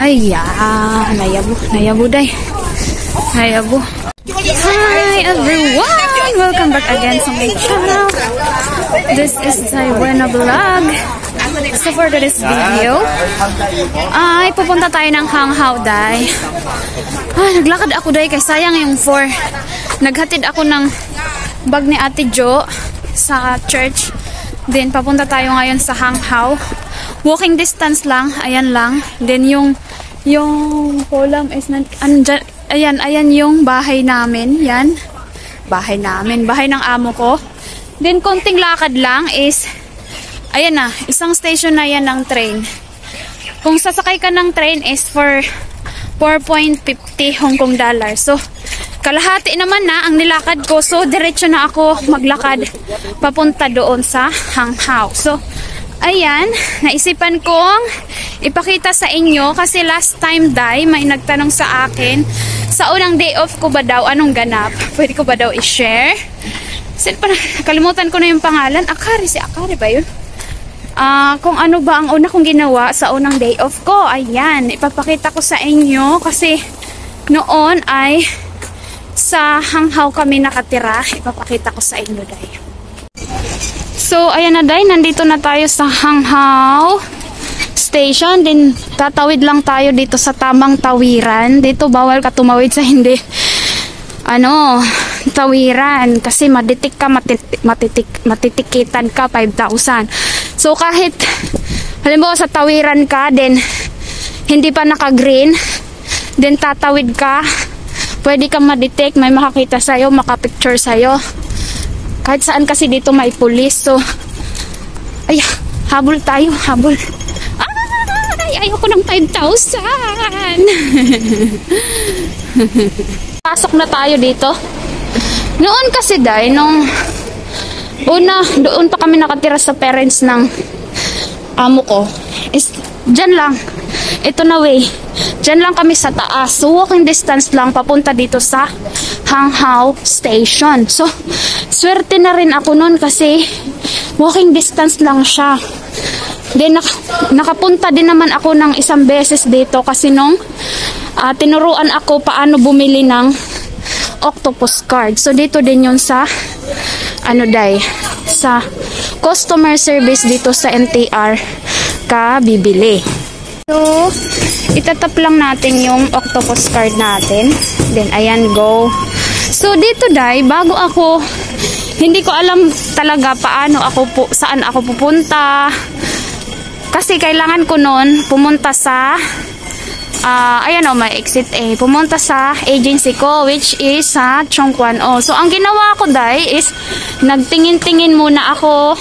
Ay, ah, nayabo, nayabo day. Nayabo. Hi everyone! Welcome back again sa my channel. This is Taiwana Vlog. So for today's video, ay pupunta tayo ng Hanghao Day. Ah, naglakad ako day kay sayang yung 4. Naghatid ako ng bag ni Ate Jo sa church. Then papunta tayo ngayon sa Hanghao. Walking distance lang, ayan lang. Then yung yung kolam is nan, andyan, ayan, ayan yung bahay namin, yan. Bahay namin, bahay ng amo ko. Then konting lakad lang is ayan na, isang station na yan ng train. Kung sasakay ka ng train is for 4.50 Hong Kong dollar. So, kalahati naman na ang nilakad ko. So, diretso na ako maglakad papunta doon sa Hanghao. So, ayan, naisipan kong ipakita sa inyo kasi last time dai may nagtanong sa akin sa unang day off ko ba daw anong ganap? Pwede ko ba daw i-share? Sin pa kalimutan ko na yung pangalan. Akari si Akari ba yun? Ah, kung ano ba ang una kong ginawa sa unang day off ko. Ayan, ipapakita ko sa inyo kasi noon ay sa hanghaw kami nakatira. Ipapakita ko sa inyo dai. So, ayan na dai, nandito na tayo sa hanghaw station. Din tatawid lang tayo dito sa tamang tawiran. Dito bawal ka tumawid sa hindi ano, tawiran kasi maditik ka matitik, matitik, matitikitan ka 5,000. So kahit halimbawa sa tawiran ka then hindi pa naka-green then tatawid ka pwede kang madetect, may makakita sa'yo, makapicture sa'yo. Kahit saan kasi dito may pulis. So, ay, habol tayo, habol. Ay, ayoko ng 5,000. Pasok na tayo dito. Noon kasi dahil, nung una, doon pa kami nakatira sa parents ng amo ko. Is, dyan lang. Ito na way. Dyan lang kami sa taas. So, walking distance lang papunta dito sa Hanghao Station. So, swerte na rin ako noon kasi walking distance lang siya. Then, nak nakapunta din naman ako ng isang beses dito kasi nung uh, tinuruan ako paano bumili ng octopus card. So, dito din yun sa ano day, sa customer service dito sa NTR ka bibili. So, itatap lang natin yung octopus card natin. Then, ayan, go. So, dito day, bago ako, hindi ko alam talaga paano ako po, saan ako pupunta. Kasi kailangan ko noon pumunta sa uh, ayan o, may exit A. Pumunta sa agency ko, which is sa Chongquan O. So, ang ginawa ko, day, is nagtingin-tingin muna ako.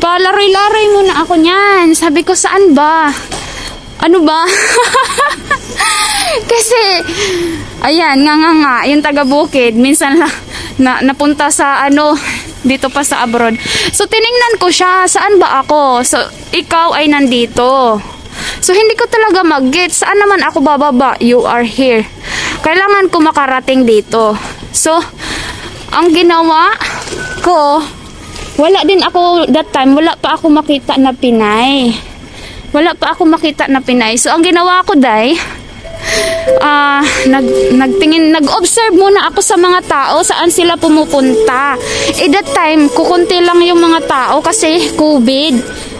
Palaroy-laroy muna ako niyan. Sabi ko, saan ba? Ano ba? Kasi, ayan, nga nga nga, yung taga-bukid, minsan na, na, napunta sa ano, dito pa sa abroad. So, tiningnan ko siya, saan ba ako? So, ikaw ay nandito. So, hindi ko talaga mag-get. Saan naman ako bababa? You are here. Kailangan ko makarating dito. So, ang ginawa ko, wala din ako that time, wala pa ako makita na Pinay. Wala pa ako makita na Pinay. So, ang ginawa ko, day, uh, nag, nagtingin, nag-observe muna ako sa mga tao saan sila pumupunta. Eh that time, kukunti lang yung mga tao kasi COVID.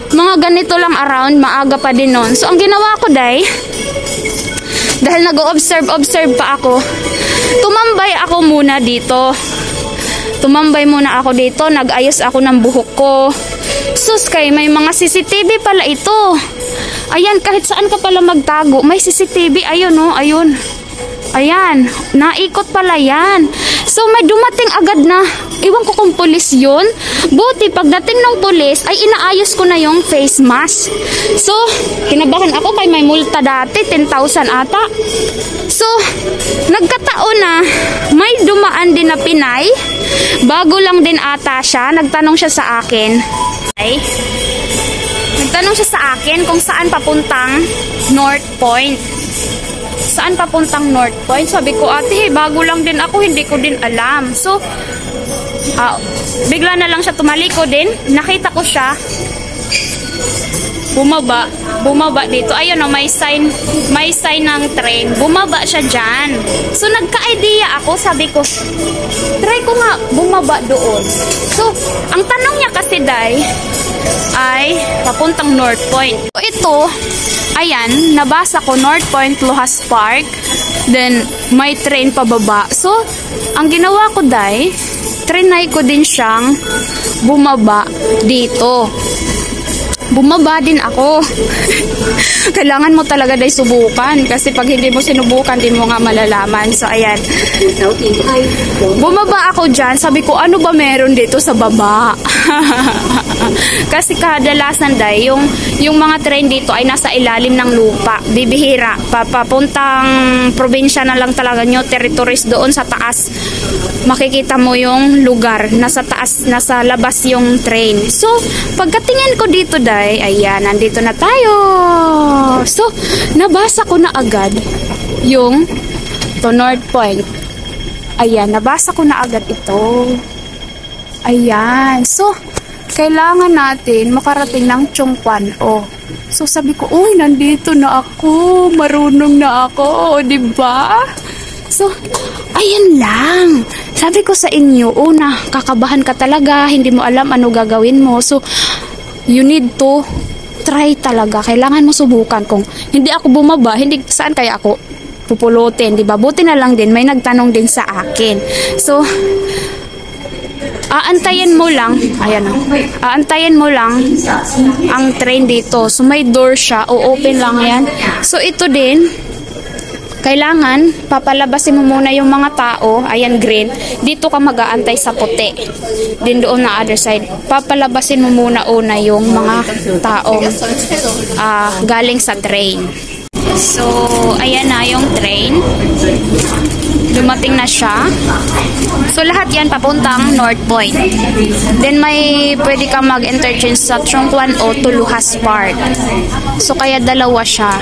Mga ganito lang around, maaga pa din nun. So, ang ginawa ko, day, dahil nag-observe-observe pa ako, tumambay ako muna dito. Tumambay muna ako dito, nag-ayos ako ng buhok ko. Sus, kay may mga CCTV pala ito. Ayan, kahit saan ka pala magtago, may CCTV. Ayun, no, ayun. Ayan, naikot pala yan. So, may dumating agad na, iwan ko kung pulis yun. Buti, pagdating ng pulis, ay inaayos ko na yung face mask. So, kinabahan ako kay may multa dati, 10,000 ata. So, nagkataon na, may dumaan din na Pinay. Bago lang din ata siya, nagtanong siya sa akin. Ay, nagtanong siya sa akin kung saan papuntang North Point saan papuntang North Point. Sabi ko, ate, bago lang din ako, hindi ko din alam. So, uh, bigla na lang siya tumaliko din. Nakita ko siya. bumaba, bumaba dito. Ayun oh, may sign, may sign ng train. Bumaba siya dyan. So, nagka-idea ako. Sabi ko, try ko nga bumaba doon. So, ang tanong niya kasi, Day, ay papuntang North Point. So, ito, ayan, nabasa ko North Point, Lohas Park. Then, may train pababa. So, ang ginawa ko, Day, trinay ko din siyang bumaba dito. Bumaba din ako. Kailangan mo talaga day subukan kasi pag hindi mo sinubukan, di mo nga malalaman. So, ayan. Bumaba ako dyan. Sabi ko, ano ba meron dito sa baba? kasi kadalasan day, yung, yung mga train dito ay nasa ilalim ng lupa. Bibihira. Papuntang probinsya na lang talaga nyo, territories doon sa taas. Makikita mo yung lugar. Nasa taas, nasa labas yung train. So, pagkatingin ko dito day, ayan, nandito na tayo. So, nabasa ko na agad yung to North Point. Ayan, nabasa ko na agad ito. Ayan. So, kailangan natin makarating ng Chongpan. Oh. So, sabi ko, uy, nandito na ako. Marunong na ako. di ba? So, ayan lang. Sabi ko sa inyo, una, kakabahan ka talaga. Hindi mo alam ano gagawin mo. So, you need to try talaga. Kailangan mo subukan kung hindi ako bumaba, hindi saan kaya ako pupulutin, 'di ba? Buti na lang din may nagtanong din sa akin. So aantayin mo lang, ayan na. Aantayin mo lang ang train dito. So may door siya, o open lang 'yan. So ito din kailangan papalabasin mo muna yung mga tao, ayan green, dito ka mag-aantay sa puti. Din doon na other side. Papalabasin mo muna una yung mga taong ah, galing sa train. So, ayan na yung train. Dumating na siya. So, lahat yan papuntang North Point. Then, may pwede kang mag-interchange sa Chongquan o Tuluhas Park. So, kaya dalawa siya.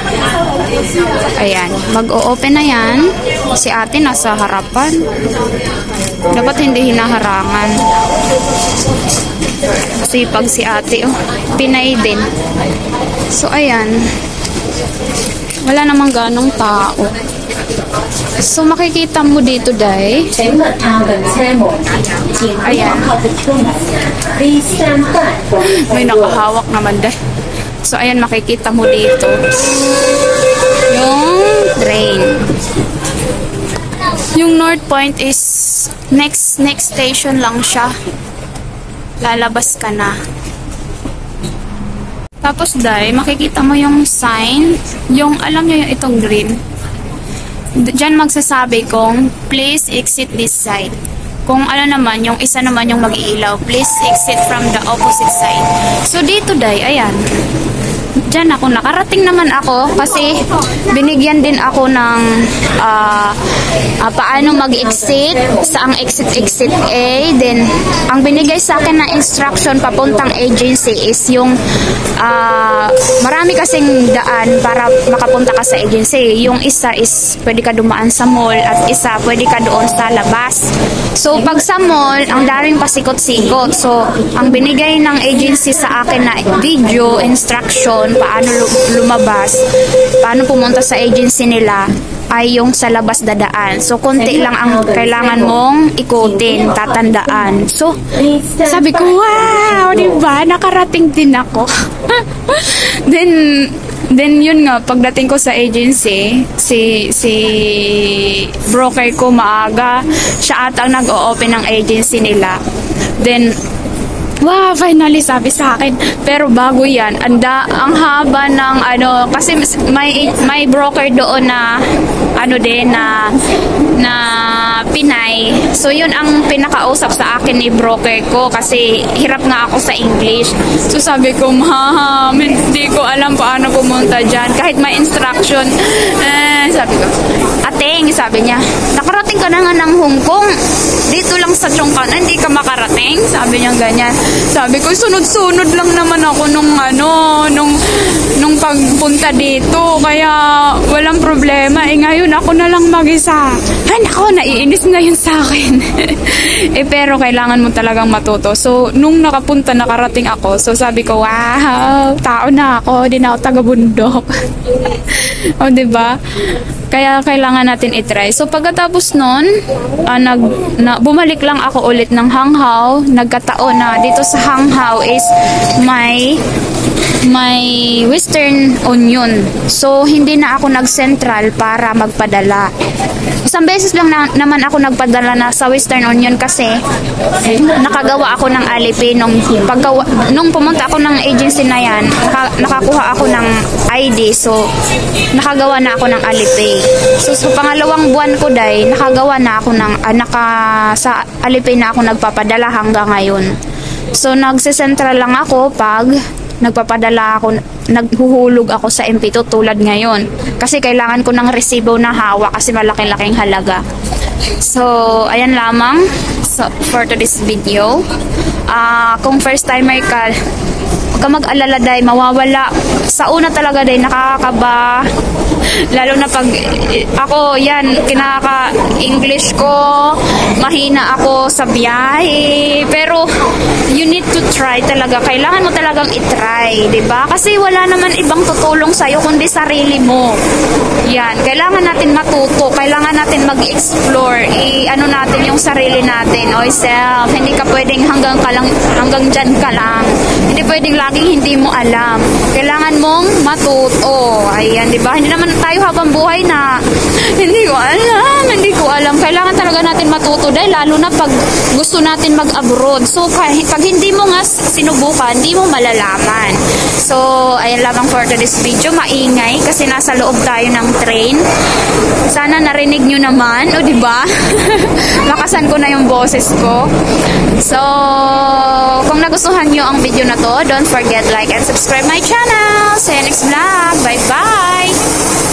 Ayan. Mag-o-open na yan. Si ate nasa harapan. Dapat hindi hinaharangan. Sipag si ate. Oh. Pinay din. So, ayan wala namang ganong tao. So, makikita mo dito, Day. Ayan. May nakahawak naman, Day. So, ayan, makikita mo dito. Yung train. Yung North Point is next next station lang siya. Lalabas ka na. Tapos, Day, makikita mo yung sign. Yung, alam nyo yung itong green. Diyan magsasabi kung, please exit this side. Kung ano naman, yung isa naman yung mag-iilaw, please exit from the opposite side. So, dito, Day, ayan. Diyan ako, nakarating naman ako kasi binigyan din ako ng uh, uh, paano mag-exit sa ang exit-exit A. Then, ang binigay sa akin na instruction papuntang agency is yung uh, marami kasing daan para makapunta ka sa agency. Yung isa is pwede ka dumaan sa mall at isa pwede ka doon sa labas. So, pag sa mall, ang daring pasikot-sikot. So, ang binigay ng agency sa akin na video, instruction, paano lumabas, paano pumunta sa agency nila, ay yung sa labas dadaan. So, konti lang ang kailangan mong ikutin, tatandaan. So, sabi ko, wow, di ba? Nakarating din ako. then, then yun nga, pagdating ko sa agency, si, si broker ko maaga, siya ata ang nag-o-open ng agency nila. Then, Wow, finally sabi sa akin. Pero bago yan, anda, ang haba ng ano, kasi may, may broker doon na ano din na na Pinay. So yun ang pinakausap sa akin ni broker ko kasi hirap nga ako sa English. So sabi ko, ma'am, hindi ko alam paano pumunta dyan. Kahit may instruction, eh, sabi ko. Ating, sabi niya, nakarating ka na nga ng Hong Kong. Dito lang sa Chongqing, hindi ka makarating. Sabi niya ganyan. Sabi ko, sunod-sunod lang naman ako nung ano, nung, nung pagpunta dito. Kaya walang problema. Eh ngayon ako na lang mag-isa. Ay nako, naiinis na yun sa akin. eh pero kailangan mo talagang matuto. So, nung nakapunta, nakarating ako. So sabi ko, wow, tao na ako. Di na ako taga-bundok. o, di ba? Kaya kailangan natin itry. So pagkatapos nun, ah, nag, na, bumalik lang ako ulit ng Hanghaw. Nagkataon na dito sa Hanghaw is may may Western Union. So, hindi na ako nag-central para magpadala. Isang beses lang na, naman ako nagpadala na sa Western Union kasi nakagawa ako ng Alipay nung, paggawa, nung pumunta ako ng agency na yan, naka, nakakuha ako ng ID. So, nakagawa na ako ng Alipay. So, sa pangalawang buwan ko dahil, nakagawa na ako ng, ah, naka, sa Alipay na ako nagpapadala hanggang ngayon. So, nagsisentral lang ako pag nagpapadala ako, naghuhulog ako sa MP2 tulad ngayon. Kasi kailangan ko ng resibo na hawak kasi malaki-laking halaga. So, ayan lamang so, for today's video. Ah, kung first timer ka, huwag ka mag-alala dahil mawawala. Sa una talaga dahil nakakaba. Lalo na pag ako, yan, kinaka-English ko, mahina ako sa biyahe. Pero, you need to try talaga. Kailangan mo talagang itry, ba? Kasi wala naman ibang tutulong sa'yo kundi sarili mo. Yan, kailangan natin matuto, kailangan natin mag-explore, i-ano natin yung sarili natin, o self. Hindi ka pwedeng hanggang ka lang, hanggang dyan ka lang. Hindi pwedeng laging hindi mo alam. Kailangan mong matuto. Ayan, di ba? Hindi naman tayo habang buhay na hindi ko alam, hindi ko alam. Kailangan talaga natin matuto dahil lalo na pag gusto natin mag-abroad. So, pag hindi mo nga sinubukan, hindi mo malalaman. So, ayan lamang for today's video. Maingay kasi nasa loob tayo ng train. Sana narinig nyo naman, o di ba? Lakasan ko na yung boses ko. So, kung nagustuhan nyo ang video na to, don't forget like and subscribe my channel. See you next vlog. Bye-bye!